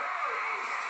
Praise.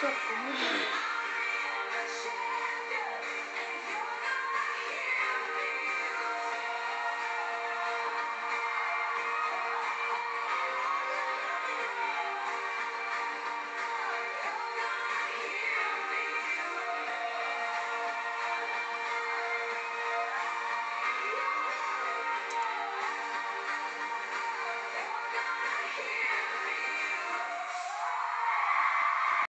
Çok iyi.